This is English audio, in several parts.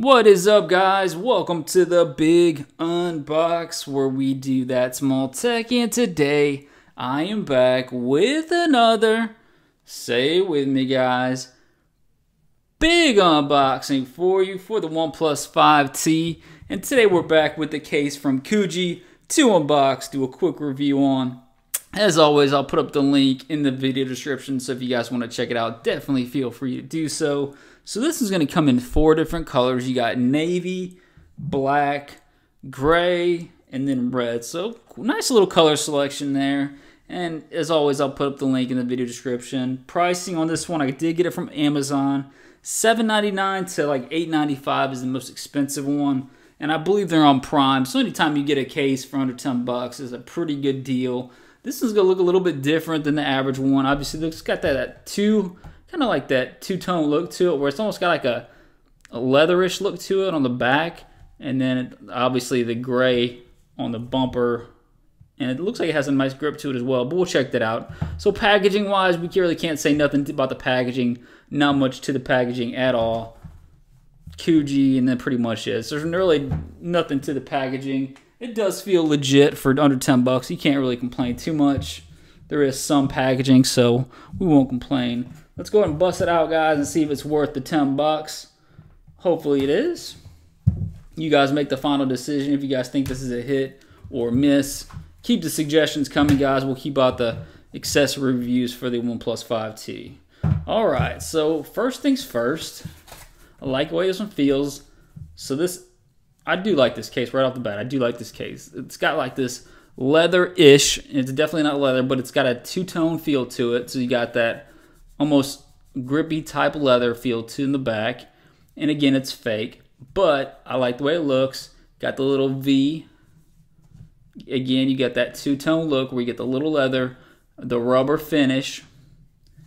What is up, guys? Welcome to the big unbox where we do that small tech. And today I am back with another, say it with me, guys, big unboxing for you for the OnePlus 5T. And today we're back with the case from KuGi to unbox, do a quick review on. As always, I'll put up the link in the video description, so if you guys want to check it out, definitely feel free to do so. So this is going to come in four different colors. You got navy, black, gray, and then red. So nice little color selection there. And as always, I'll put up the link in the video description. Pricing on this one, I did get it from Amazon. $7.99 to like $8.95 is the most expensive one. And I believe they're on Prime. So anytime you get a case for under 10 bucks is a pretty good deal. This is to look a little bit different than the average one. Obviously, it's got that, that two kind of like that two-tone look to it where it's almost got like a, a leatherish look to it on the back and then it, obviously the gray on the bumper. And it looks like it has a nice grip to it as well but we'll check that out. So packaging wise we really can't say nothing about the packaging not much to the packaging at all. KuGi and then pretty much is there's really nothing to the packaging it does feel legit for under 10 bucks you can't really complain too much there is some packaging so we won't complain Let's go ahead and bust it out, guys, and see if it's worth the 10 bucks. Hopefully it is. You guys make the final decision if you guys think this is a hit or miss. Keep the suggestions coming, guys. We'll keep out the accessory reviews for the OnePlus 5T. All right, so first things first, I like the way this one feels. So this, I do like this case right off the bat. I do like this case. It's got like this leather-ish. It's definitely not leather, but it's got a two-tone feel to it. So you got that almost grippy type leather feel to in the back. And again, it's fake, but I like the way it looks. Got the little V. Again, you get that two-tone look where you get the little leather, the rubber finish.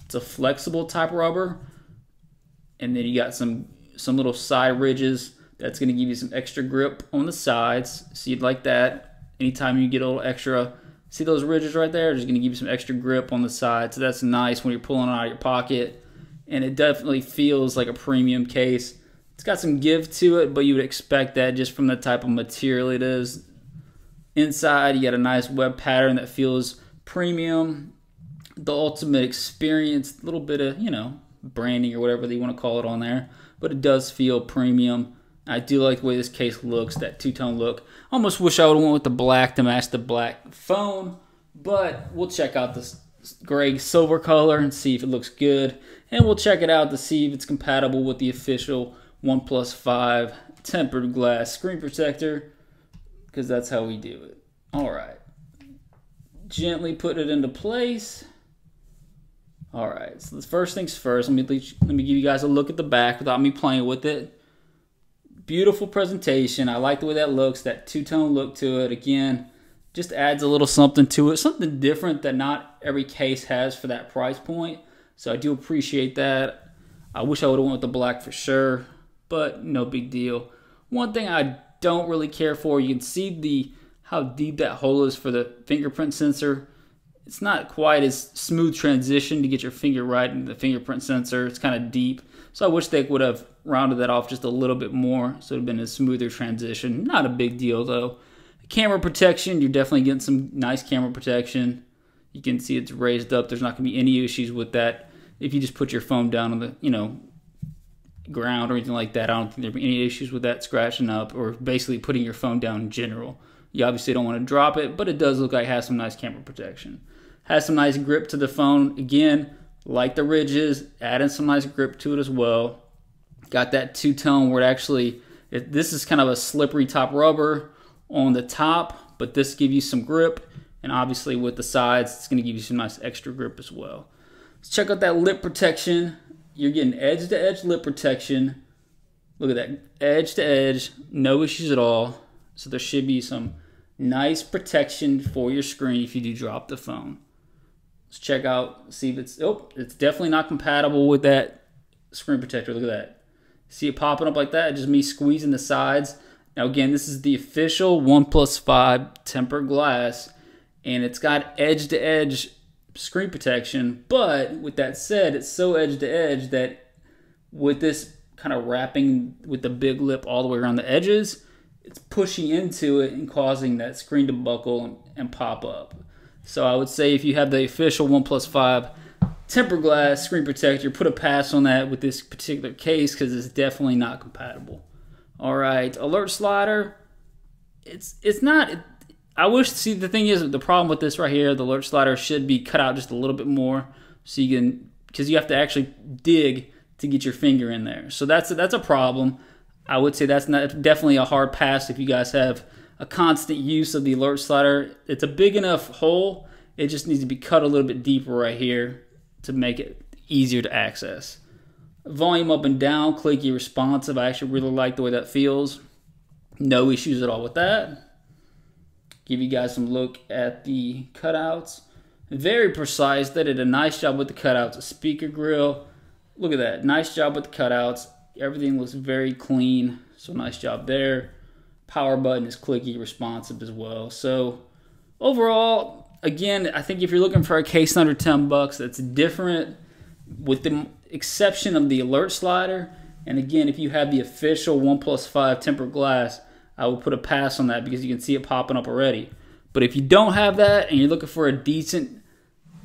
It's a flexible type rubber. And then you got some some little side ridges that's going to give you some extra grip on the sides. See it like that. Anytime you get a little extra See those ridges right there? Just going to give you some extra grip on the side. So that's nice when you're pulling it out of your pocket. And it definitely feels like a premium case. It's got some give to it, but you would expect that just from the type of material it is. Inside, you got a nice web pattern that feels premium. The ultimate experience, a little bit of, you know, branding or whatever you want to call it on there. But it does feel premium. I do like the way this case looks, that two-tone look. Almost wish I would have went with the black to match the black phone, but we'll check out this gray silver color and see if it looks good. And we'll check it out to see if it's compatible with the official OnePlus 5 tempered glass screen protector, because that's how we do it. All right. Gently put it into place. All right, so the first things first, let me, let me give you guys a look at the back without me playing with it. Beautiful presentation. I like the way that looks, that two-tone look to it. Again, just adds a little something to it, something different that not every case has for that price point. So I do appreciate that. I wish I would have went with the black for sure, but no big deal. One thing I don't really care for, you can see the how deep that hole is for the fingerprint sensor. It's not quite as smooth transition to get your finger right in the fingerprint sensor. It's kind of deep. So I wish they would have rounded that off just a little bit more so it would have been a smoother transition. Not a big deal though. Camera protection, you're definitely getting some nice camera protection. You can see it's raised up. There's not going to be any issues with that. If you just put your phone down on the, you know, ground or anything like that, I don't think there'd be any issues with that scratching up or basically putting your phone down in general. You obviously don't want to drop it, but it does look like it has some nice camera protection. Has some nice grip to the phone. Again, like the ridges, adding some nice grip to it as well. Got that two-tone where it actually, it, this is kind of a slippery top rubber on the top, but this gives you some grip. And obviously with the sides, it's gonna give you some nice extra grip as well. Let's check out that lip protection. You're getting edge to edge lip protection. Look at that, edge to edge, no issues at all. So there should be some nice protection for your screen if you do drop the phone. Let's check out, see if it's, oh, it's definitely not compatible with that screen protector. Look at that. See it popping up like that? Just me squeezing the sides. Now again, this is the official OnePlus 5 tempered glass, and it's got edge-to-edge screen protection, but with that said, it's so edge-to-edge that with this kind of wrapping with the big lip all the way around the edges, it's pushing into it and causing that screen to buckle and, and pop up. So I would say if you have the official One 5 tempered glass screen protector, put a pass on that with this particular case because it's definitely not compatible. All right, alert slider. It's it's not. I wish. See, the thing is, the problem with this right here, the alert slider should be cut out just a little bit more, so you can because you have to actually dig to get your finger in there. So that's that's a problem. I would say that's not definitely a hard pass if you guys have a constant use of the alert slider. It's a big enough hole. It just needs to be cut a little bit deeper right here to make it easier to access. Volume up and down, clicky, responsive. I actually really like the way that feels. No issues at all with that. Give you guys some look at the cutouts. Very precise. They did a nice job with the cutouts. A speaker grill. Look at that. Nice job with the cutouts. Everything looks very clean. So nice job there. Power button is clicky, responsive as well. So overall, again, I think if you're looking for a case under 10 bucks that's different with the exception of the alert slider, and again, if you have the official One 5 tempered glass, I would put a pass on that because you can see it popping up already. But if you don't have that and you're looking for a decent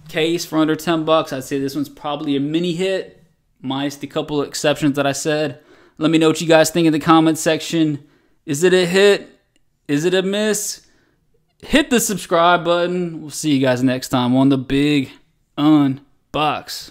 case for under 10 bucks, I'd say this one's probably a mini hit, minus the couple of exceptions that I said. Let me know what you guys think in the comment section. Is it a hit? Is it a miss? Hit the subscribe button. We'll see you guys next time on the big unbox.